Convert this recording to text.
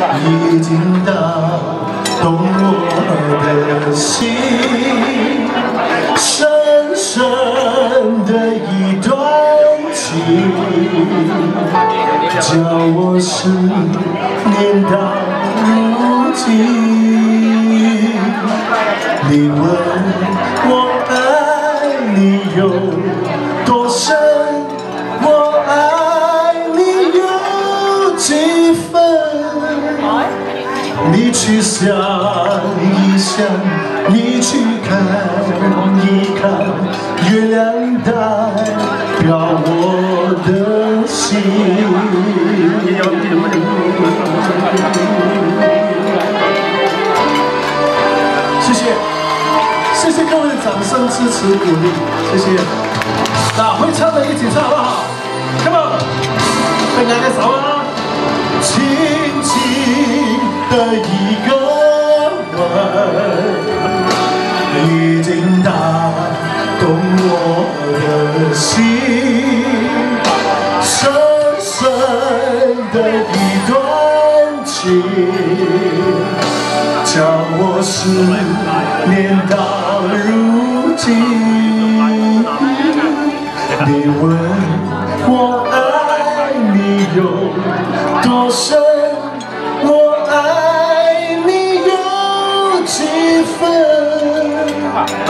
已经打动我的心，深深的一段情，叫我思念到你去想一想，你去看一看，月亮代表我的心。谢谢，谢谢各位掌声、支持、鼓励，谢谢。那会唱的一起唱好不好？Come on，再来个手啊！一个吻，已经打动我的心，深深的一段情，叫我思念到如今。你问我爱你有多深，